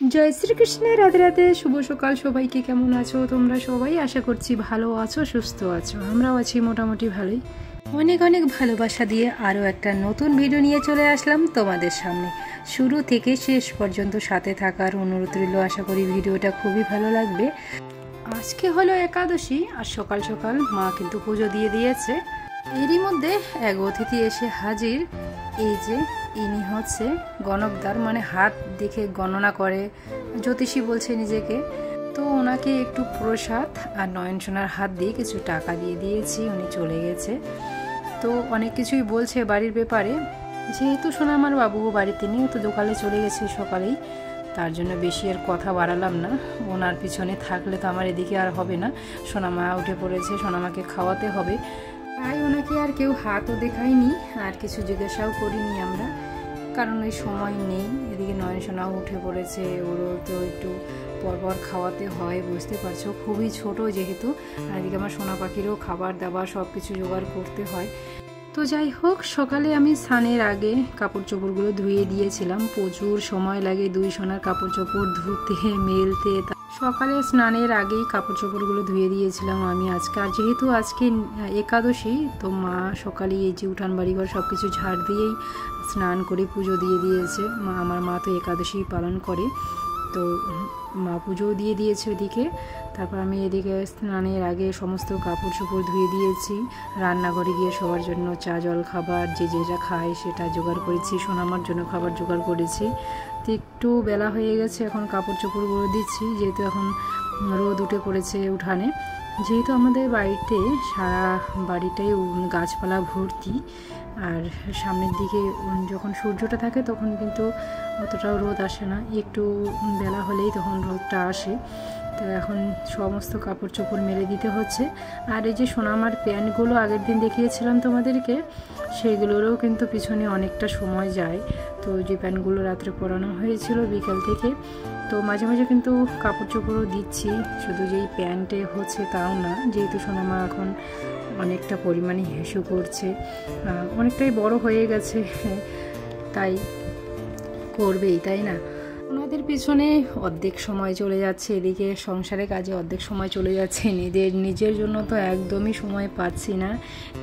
জয় শ্রীকৃষ্ণের রাধে রাধে, শুভ সকাল সবাইকে, কেমন আছো তোমরা সবাই? আশা করছি ভালো আছো, সুস্থ আছো। আমরাও আছি মোটামুটি ভালোই। অনেক অনেক ভালোবাসা দিয়ে আরও একটা নতুন ভিডিও নিয়ে চলে আসলাম তোমাদের সামনে। শুরু থেকে শেষ পর্যন্ত সাথে থাকার অনুরোধ রইল, আশা করি ভিডিওটা খুবই ভালো লাগবে। আজকে হলো একাদশী, আর সকাল সকাল মা কিন্তু পুজো দিয়ে দিয়েছে। এরই মধ্যে এক অতিথি এসে হাজির। এই যে, ইনি হচ্ছে গণকদার মানে হাত দেখে গণনা করে। জ্যোতিষী বলছে নিজেকে, তো ওনাকে একটু প্রসাদ আর নয়ন সোনার হাত দিয়ে কিছু টাকা দিয়ে দিয়েছি, উনি চলে গেছে। তো অনেক কিছুই বলছে বাড়ির ব্যাপারে। যেহেতু সোনা আমার বাবুও বাড়িতে নেই তো দোকানে চলে গেছে সকালেই। তার জন্য বেশি আর কথা বাড়ালাম না। ওনার পিছনে থাকলে তো আমার এদিকে আর হবে না। সোনামা উঠে পড়েছে, সোনামাকে খাওয়াতে হবে। তাই ওনাকে আর কেউ হাতও দেখায়নি, আর কিছু জিজ্ঞাসাও করিনি আমরা, কারণ ওই সময় নেই। এদিকে নয়ন সোনাও উঠে পড়েছে, ওরও তো একটু পরপর খাওয়াতে হয়, বুঝতে পারছ? খুবই ছোট যেহেতু, আর এদিকে আমার সোনা পাখিরও খাবার দাবার সব কিছু জোগাড় করতে হয়। তো যাই হোক, সকালে আমি স্নানের আগে কাপড় চোপড়গুলো ধুয়ে দিয়েছিলাম। প্রচুর সময় লাগে দুই সোনার কাপড় চোপড় ধুতে, মেলতে। সকালে স্নানের আগেই কাপড় চোপড়গুলো ধুয়ে দিয়েছিলাম আমি আজকে। আর যেহেতু আজকে একাদশী, তো মা সকালে এই যে উঠান বাড়িঘর সব কিছু ঝাড় দিয়েই স্নান করে পুজো দিয়ে দিয়েছে। মা, আমার মা তো একাদশী পালন করে। তো মা পুজোও দিয়ে দিয়েছে ওদিকে। তারপর আমি এদিকে স্নানের আগে সমস্ত কাপড় চোপড় ধুয়ে দিয়েছি। রান্নাঘরে গিয়ে সবার জন্য চা, জল, খাবার, যে যেটা খায় সেটা জোগাড় করেছি, সোনামার জন্য খাবার জোগাড় করেছি। তো একটু বেলা হয়ে গেছে, এখন কাপড় চোপড়গুলো দিচ্ছি, যেহেতু এখন রোদ উঠে পড়েছে উঠানে। যেহেতু আমাদের বাড়িতে সারা বাড়িটাই গাছপালা ভর্তি, আর সামনের দিকে যখন সূর্যটা থাকে তখন কিন্তু অতটাও রোদ আসে না। একটু বেলা হলেই তখন রোদটা আসে। তো এখন সমস্ত কাপড় চোপড় মেলে দিতে হচ্ছে। আর এই যে সোনামার প্যান্টগুলো আগের দিন দেখিয়েছিলাম তোমাদেরকে, সেগুলোরও কিন্তু পিছনে অনেকটা সময় যায়। তো যে প্যান্টগুলো রাত্রে পরানো হয়েছিল বিকাল থেকে, তো মাঝে মাঝে কিন্তু কাপড় চোপড়ও দিচ্ছি। শুধু যেই প্যান্টে হচ্ছে তাও না, যেহেতু সোনামা এখন অনেকটা পরিমাণে হেসু করছে অনেকটাই বড় হয়ে গেছে তাই করবেই, তাই না? ওনাদের পিছনে অর্ধেক সময় চলে যাচ্ছে, এদিকে সংসারে কাজে অর্ধেক সময় চলে যাচ্ছে। নিজের নিজের জন্য তো একদমই সময় পাচ্ছি না।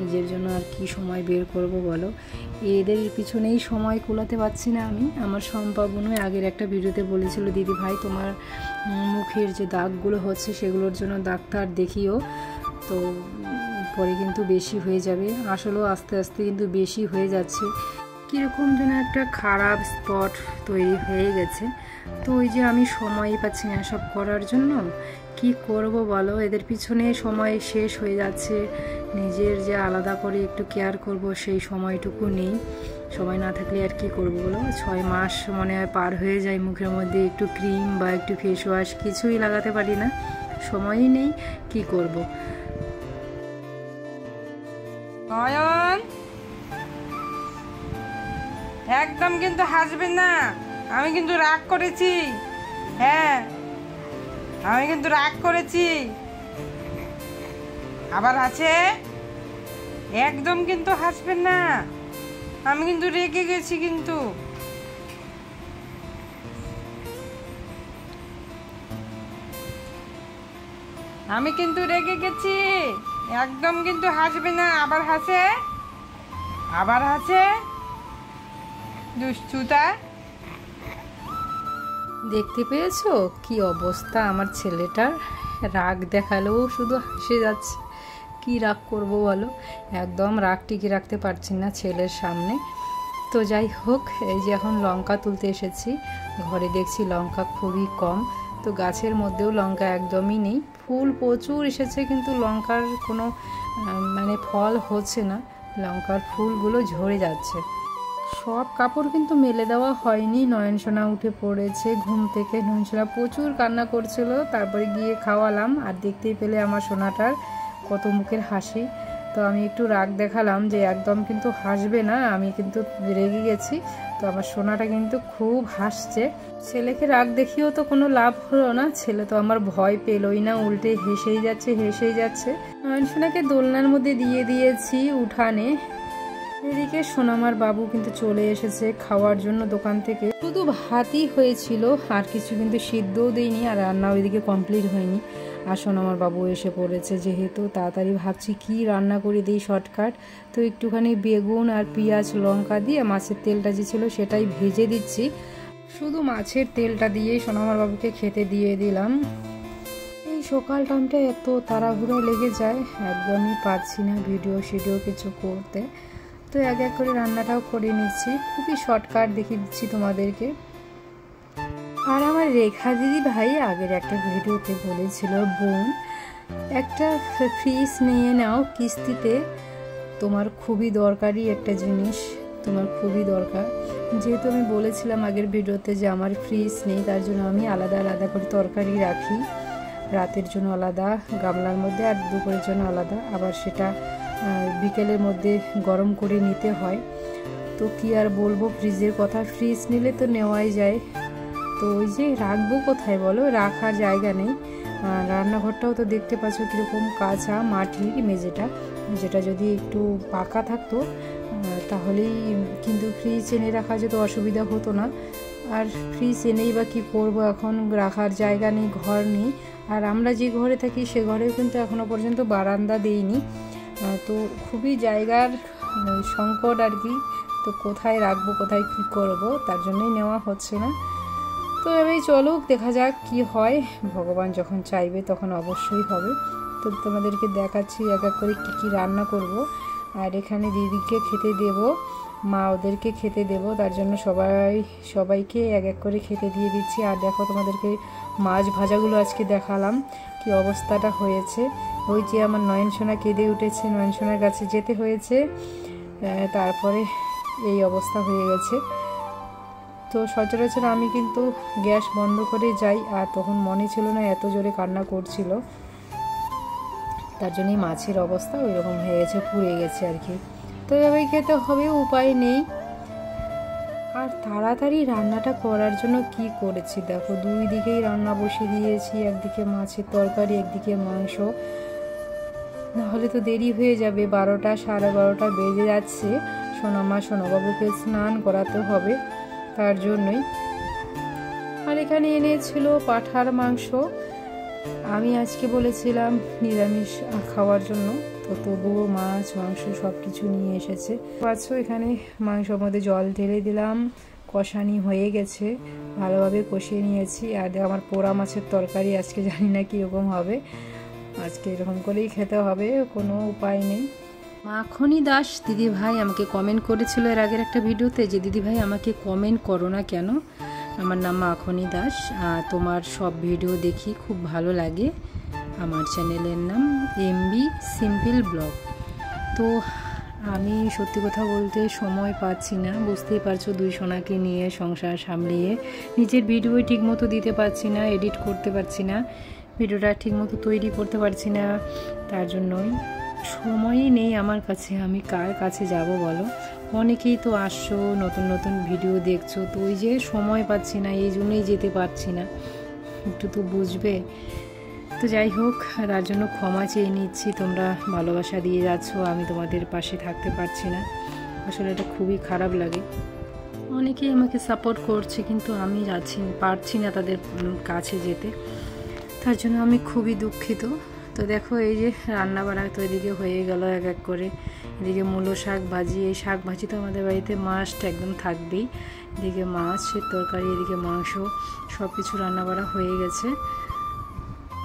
নিজের জন্য আর কি সময় বের করব বলো? এদের পিছনেই সময় কুলাতে পারছি না আমি। আমার সম্পাবনই আগের একটা ভিডিওতে বলেছিল, দিদি ভাই, তোমার মুখের যে দাগগুলো হচ্ছে সেগুলোর জন্য ডাক্তার দেখিও। তো পরে কিন্তু বেশি হয়ে যাবে। আসলেও আস্তে আস্তে কিন্তু বেশি হয়ে যাচ্ছে। কীরকম যেন একটা খারাপ স্পট তৈরি হয়ে গেছে। তো ওই যে আমি সময়ই পাচ্ছি না সব করার জন্য। কি করব বলো? এদের পিছনে সময় শেষ হয়ে যাচ্ছে। নিজের যে আলাদা করে একটু কেয়ার করব, সেই সময়টুকু নেই। সময় না থাকলে আর কি করব বলো? ছয় মাস মনে হয় পার হয়ে যায় মুখের মধ্যে। একটু ক্রিম বা একটু ফেস ওয়াশ কিছুই লাগাতে পারি না। সময়ই নেই, কি করব? নয়ন? একদম কিন্তু হাসবেন না। আমি কিন্তু রাগ করেছি। হ্যাঁ আমি কিন্তু রাগ করেছি। আবার আছে? একদম কিন্তু হাসবেন না। আমি কিন্তু রেগে গেছি কিন্তু। আমি কিন্তু রেগে গেছি। একদম কিন্তু হাসবে না। আবার হাসে আবার হাসে দুষ্টুতা? দেখতে পেয়েছ? কি অবস্থা আমার ছেলেটার? রাগ দেখালেও শুধু হাসে যাচ্ছে। কি রাগ করব বলো? একদম রাগ টিকে রাখতে পারছি না ছেলের সামনে। তো যাই হোক, এই যে এখন লঙ্কা তুলতে এসেছি। ঘরে দেখছি লঙ্কা খুবই কম। তো গাছের মধ্যেও লঙ্কা একদমই নেই। ফুল প্রচুর এসেছে, কিন্তু লঙ্কার কোনো মানে ফল হচ্ছে না। লঙ্কার ফুলগুলো ঝরে যাচ্ছে। সব কাপড় কিন্তু মেলে দেওয়া হয়নি। নয়নসোনা উঠে পড়েছে ঘুম থেকে। নয়নসোনা প্রচুর কান্না করছিল, তারপরে গিয়ে খাওয়ালাম আর দেখতেই পেলে আমার সোনাটার কত মুখের হাসি। তো আমি একটু রাগ দেখালাম যে একদম কিন্তু হাসবে না, আমি কিন্তু রেগে গেছি। তো আমার সোনাটা কিন্তু খুব হাসছে। ছেলেকে রাগ দেখিয়েও তো কোনো লাভ হলো না, ছেলে তো আমার ভয় পেলই না, উল্টে হেসেই যাচ্ছে হেসেই যাচ্ছে। নয়ন সোনাকে দোলনার মধ্যে দিয়ে দিয়েছি উঠানে। এদিকে সোনামার বাবু কিন্তু চলে এসেছে খাওয়ার জন্য দোকান থেকে। শুধু ভাতই হয়েছিল, আর কিছু কিন্তু সিদ্ধও দেয়নি আর রান্না ওইদিকে কমপ্লিট হয়নি। আর সোনামার বাবু এসে পড়েছে যেহেতু, তাড়াতাড়ি ভাবছি কি রান্না করে দিই শর্টকাট তো একটুখানি বেগুন আর পেঁয়াজ, লঙ্কা দিয়ে মাছের তেলটা যে ছিল সেটাই ভেজে দিচ্ছি। শুধু মাছের তেলটা দিয়েই সোনামার বাবুকে খেতে দিয়ে দিলাম। এই সকাল টাইমটা এত তাড়াহুড়ো লেগে যায়, একদমই পারছি না ভিডিও শিডিও কিছু করতে। তো এক এক করে রান্নাটাও করে নিচ্ছি। খুবই শর্টকাট দেখিয়ে দিচ্ছি তোমাদেরকে। আর আমার রেখা দিদি ভাই আগের একটা ভিডিওতে বলেছিল, বোন, একটা ফ্রিজ নিয়ে নাও কিস্তিতে। তোমার খুবই দরকারি একটা জিনিস, তোমার খুবই দরকার। যেহেতু আমি বলেছিলাম আগের ভিডিওতে যে আমার ফ্রিজ নেই, তার জন্য আমি আলাদা আলাদা করে তরকারি রাখি। রাতের জন্য আলাদা, গামলার মধ্যে আর দুপুরের জন্য আলাদা। আবার সেটা বিকেলের মধ্যে গরম করে নিতে হয়। তো কি আর বলব, ফ্রিজের কথা। ফ্রিজ নিলে তো নেওয়াই যায়। তো ওই যে রাখব কোথায় বলো? রাখার জায়গা নেই। রান্নাঘরটাও তো দেখতে পাচ্ছ কীরকম কাঁচা মাটির মেঝেটা যেটা যদি একটু পাকা থাকতো তাহলেই কিন্তু ফ্রিজ এনে রাখা যেত, অসুবিধা হতো না। আর ফ্রিজ এনেই বা কী করব? এখন রাখার জায়গা নেই, ঘর নেই। আর আমরা যে ঘরে থাকি, সে ঘরেও কিন্তু এখনও পর্যন্ত বারান্দা দেইনি। তো খুবই জায়গার সংকট আর কি, তো কোথায় রাখব, কোথায় কী করব, তার জন্যই নেওয়া হচ্ছে না। তো এবারে চলুক, দেখা যাক কি হয়। ভগবান যখন চাইবে তখন অবশ্যই হবে। তো তোমাদেরকে দেখাচ্ছি এক এক করে কী কী রান্না করব। আর এখানে দিদিকে খেতে দেব। মা ওদেরকে খেতে দেব, তার জন্য সবাই, সবাইকে এক এক করে খেতে দিয়ে দিচ্ছি। আর দেখো তোমাদেরকে মাছ ভাজাগুলো আজকে দেখালাম, কি অবস্থাটা হয়েছে। ওই যে আমার নয়নসোনা কেঁদে উঠেছে, নয়নসোনার কাছে যেতে হয়েছে। তারপরে এই অবস্থা হয়ে গেছে। তো সচরাচর আমি কিন্তু গ্যাস বন্ধ করে যাই, আর তখন মনে ছিল না এত জোরে কান্না করছিল। তার জন্যই মাছের অবস্থা ওই রকম হয়ে গেছে, পুড়ে গেছে আর কি। তো এভাবে খেতে হবে, উপায় নেই। আর তাড়াতাড়ি রান্নাটা করার জন্য কি করেছি? দেখো, দুই দিকেই রান্না বসিয়ে দিয়েছি, একদিকে মাছের তরকারি, একদিকে মাংস। নাহলে তো দেরি হয়ে যাবে, বারোটা, সাড়ে বারোটা বেজে যাচ্ছে। সোনামা সোনাবাবুকে স্নান করাতে হবে, তার জন্যই। আর এখানে এনেছিল পাঠার মাংস। আমি আজকে বলেছিলাম নিরামিষ খাওয়ার জন্য, তো তবুও মাছ, মাংস সব কিছু নিয়ে এসেছে। পাচ্ছ এখানে মাংসর মধ্যে জল ঢেলে দিলাম, কষানি হয়ে গেছে, ভালোভাবে কষিয়ে নিয়েছি। আর আমার পোড়া মাছের তরকারি আজকে জানি না কীরকম হবে। আজকে এরকম করেই খেতে হবে, কোনো উপায় নেই। মাখনি দাস দিদি ভাই আমাকে কমেন্ট করেছিল এর আগের একটা ভিডিওতে যে দিদি ভাই আমাকে কমেন্ট করো না কেন? আমার নাম মাখনি দাস তোমার সব ভিডিও দেখি খুব ভালো লাগে। আমার চ্যানেলের নাম এমবি সিম্পল ব্লগ। তো আমি সত্যি কথা বলতে সময় পাচ্ছি না, বুঝতেই পারছ দুই সোনাকে নিয়ে সংসার সামলিয়ে। নিজের ভিডিও ঠিকমতো দিতে পারছি না, এডিট করতে পারছি না, ভিডিওটা ঠিকমতো তৈরি করতে পারছি না, তার জন্যই। সময়ই নেই আমার কাছে, আমি কার কাছে যাব বলো? অনেকেই তো আসছো, নতুন নতুন ভিডিও দেখছ, তো ওই যে সময় পাচ্ছি না, এই জন্যই যেতে পারছি না। একটু তো বুঝবে। তো যাই হোক, তার জন্য ক্ষমা চেয়ে নিচ্ছি, তোমরা ভালোবাসা দিয়ে যাচ্ছ, আমি তোমাদের পাশে থাকতে পারছি না। আসলে এটা খুবই খারাপ লাগে। অনেকেই আমাকে সাপোর্ট করছে, কিন্তু আমি যাচ্ছি, পারছি না তাদের কাছে যেতে। তার জন্য আমি খুবই দুঃখিত। তো দেখো এই যে রান্না বাড়া তো এদিকে হয়ে গেল এক এক করে। এদিকে মূলো শাক ভাজি, এই শাক ভাজি তো আমাদের বাড়িতে মাছটা একদম থাকবেই। এদিকে মাছের তরকারি, এদিকে মাংস সব কিছু রান্না বাড়া হয়ে গেছে।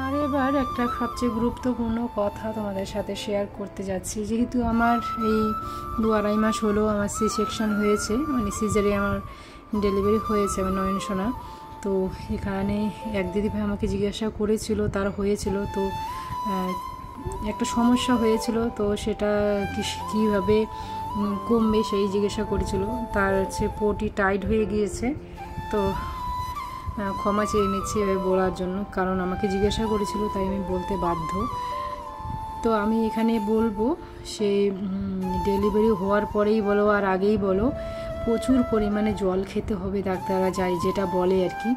আর এবার একটা সবচেয়ে গুরুত্বপূর্ণ কথা তোমাদের সাথে শেয়ার করতে যাচ্ছি। যেহেতু আমার এই দু আড়াই মাস হলো আমার সি সেকশন হয়েছে মানে সিজারে আমার ডেলিভারি হয়েছে আমার নয়ন সোনা তো এখানে এক দিদিভাই আমাকে জিজ্ঞাসা করেছিল, তার হয়েছিল, তো একটা সমস্যা হয়েছিল, তো সেটা কীভাবে কমবে সেই জিজ্ঞাসা করেছিল। তার হচ্ছে পোটি টাইট হয়ে গিয়েছে, তো ক্ষমা চেয়ে নিচ্ছি বলার জন্য, কারণ আমাকে জিজ্ঞাসা করেছিল, তাই আমি বলতে বাধ্য। তো আমি এখানে বলব, সে ডেলিভারি হওয়ার পরেই বলো আর আগেই বলো প্রচুর পরিমাণে জল খেতে হবে ডাক্তাররা যাই যেটা বলে আর কি।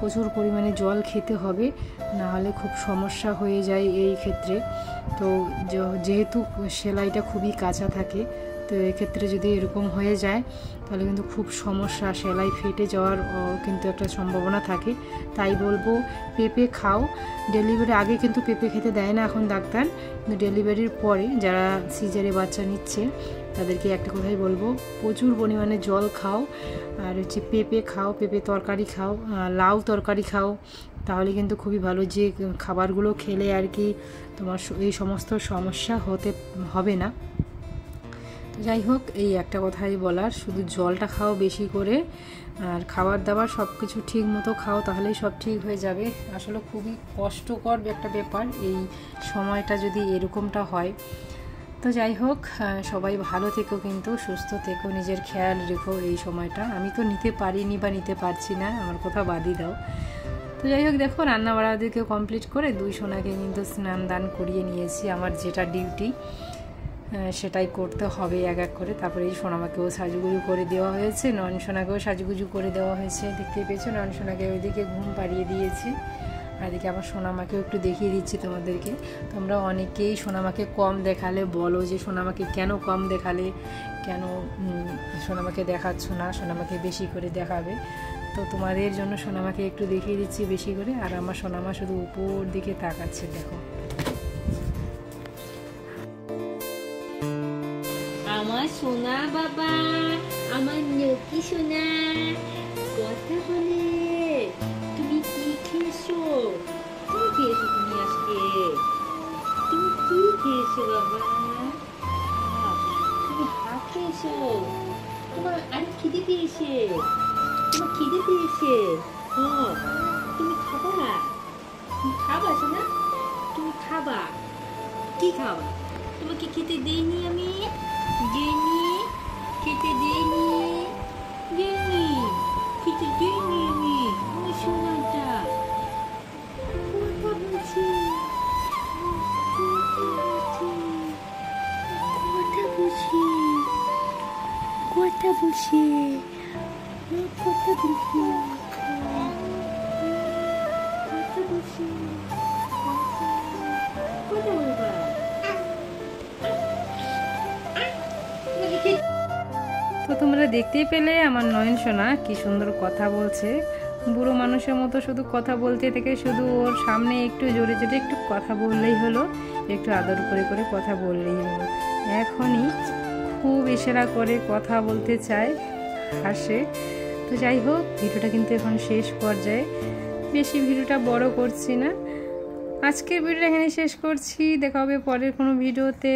প্রচুর পরিমাণে জল খেতে হবে না হলে খুব সমস্যা হয়ে যায় এই ক্ষেত্রে। তো যেহেতু সেলাইটা খুবই কাঁচা থাকে তো এক্ষেত্রে যদি এরকম হয়ে যায়, তাহলে কিন্তু খুব সমস্যা। সেলাই ফেটে যাওয়ার কিন্তু একটা সম্ভাবনা থাকে। তাই বলব, পেঁপে খাও। ডেলিভারি আগে কিন্তু পেঁপে খেতে দেয় না এখন ডাক্তার। কিন্তু ডেলিভারির পরে যারা সিজারে বাচ্চা নিচ্ছে, তাদেরকে একটা কথাই বলব, প্রচুর পরিমাণে জল খাও। আর হচ্ছে পেঁপে খাও, পেঁপে তরকারি খাও লাউ তরকারি খাও। তাহলে কিন্তু খুবই ভালো যে, খাবারগুলো খেলে আর কি তোমার এই সমস্ত সমস্যা হতে, হবে না। যাই হোক, এই একটা কথাই বলার, শুধু জলটা খাও বেশি করে, আর খাবার দাবার সব কিছু ঠিক মতো খাও, তাহলেই সব ঠিক হয়ে যাবে। আসলে খুবই কষ্টকর একটা ব্যাপার, এই সময়টা যদি এরকমটা হয়। তো যাই হোক সবাই ভালো থেকো কিন্তু, সুস্থ থেকো, নিজের খেয়াল রেখো এই সময়টা। আমি তো নিতে পারিনি বা নিতে পারছি না, আমার কথা বাদই দাও। তো যাই হোক, দেখো রান্না বাড়াদেরকে কমপ্লিট করে দুই সোনাকে কিন্তু স্নান দান করিয়ে নিয়েছি, আমার যেটা ডিউটি সেটাই করতে হবে এক এক করে। তারপরে এই সোনামাকেও সাজুগুজু করে দেওয়া হয়েছে নন সোনাকেও সাজুগুজু করে দেওয়া হয়েছে। দেখতে পেয়েছ নন সোনাকে ওইদিকে ঘুম পাড়িয়ে দিয়েছি। আর এদিকে আমার সোনামাকেও একটু দেখিয়ে দিচ্ছি তোমাদেরকে। তোমরা অনেকেই সোনামাকে কম দেখালে বলো যে, সোনামাকে কেন কম দেখালে? কেন সোনামাকে দেখাচ্ছ না? সোনামাকে বেশি করে দেখাবে। তো তোমাদের জন্য সোনামাকে একটু দেখিয়ে দিচ্ছি বেশি করে। আর আমার সোনামা শুধু উপর দিকে তাকাচ্ছে, দেখো। আমার সোনা বাবা, আমার লক্ষ্মী সোনা। কথা বলে, তুমি কি খেয়েছো? কি খেয়েছো তুমি আজকে? তুমি কি খেয়েছো বাবা? তুমি ভাত খেয়েছো? তোমার আর খিদে পেয়েছে? তোমার খিদে পেয়েছে? ও তুমি খাবা? তুমি খাবা সোনা? তুমি খাবা? কি খাবা? তোমাকে খেতে দেইনি আমি? দেইনি খেতে দেইনি দেইনি খেতে দেইনি আমি আমার সোনাটা কথা বলছি কথা বলছি কথা বলছি কথা বলছি কথা বলছি কথা বলবা তো তোমরা দেখতেই পেলে আমার নয়ন সোনা কি সুন্দর কথা বলছে। বুড়ো মানুষের মতো শুধু কথা বলতে থেকে শুধু ওর সামনে একটু জোরে জোরে একটু কথা বললেই হলো, একটু আদর করে করে কথা বললেই হলো। এখনই খুব ইশারা করে কথা বলতে চায় হাসে। তো যাই হোক, ভিডিওটা কিন্তু এখন শেষ পর্যায়ে। বেশি ভিডিওটা বড় করছি না। আজকের ভিডিওটা এখানে শেষ করছি। দেখা হবে পরের কোনো ভিডিওতে।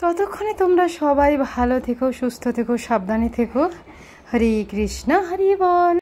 ততক্ষণে তোমরা সবাই ভালো থেকো সুস্থ থেকো সাবধানে থেকো। হরে কৃষ্ণ হরি বল।